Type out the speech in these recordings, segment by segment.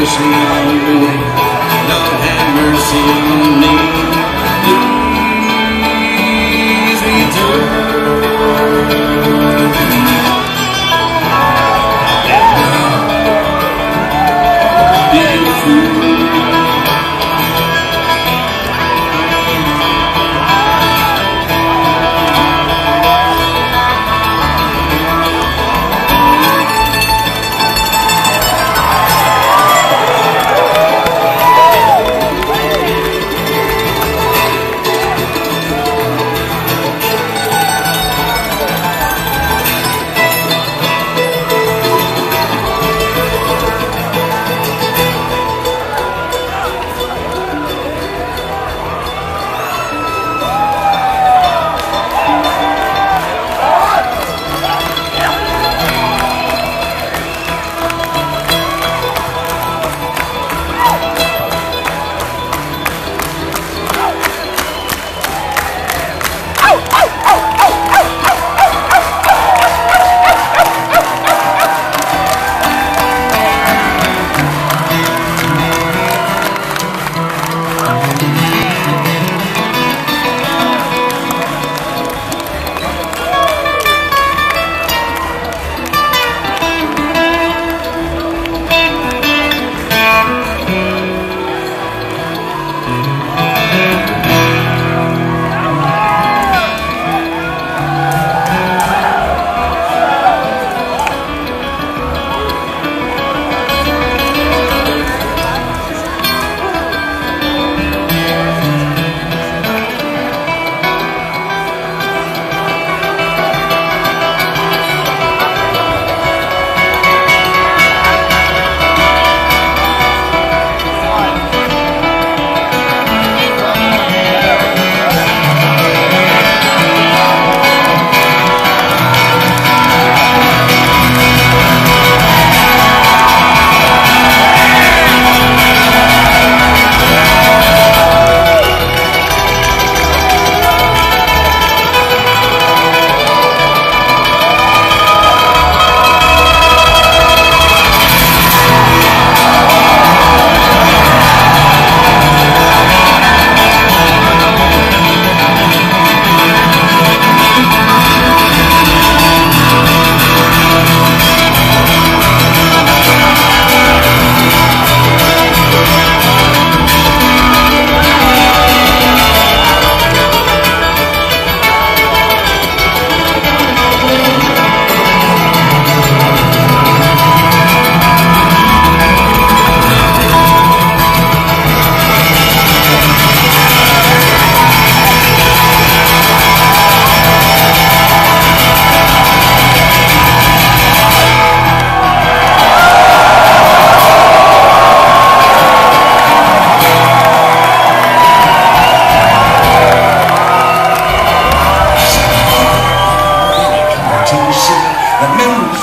mercy on me. Lord, have mercy on me. Please. Be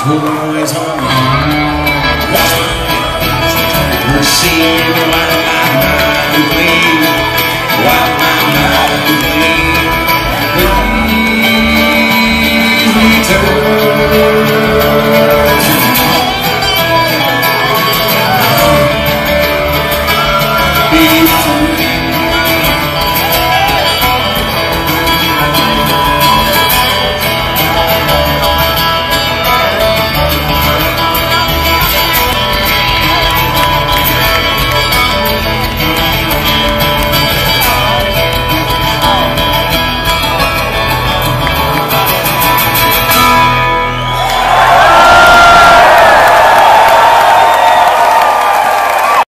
always on my eyes, receive while my mind bleeds, while my mind bleeds.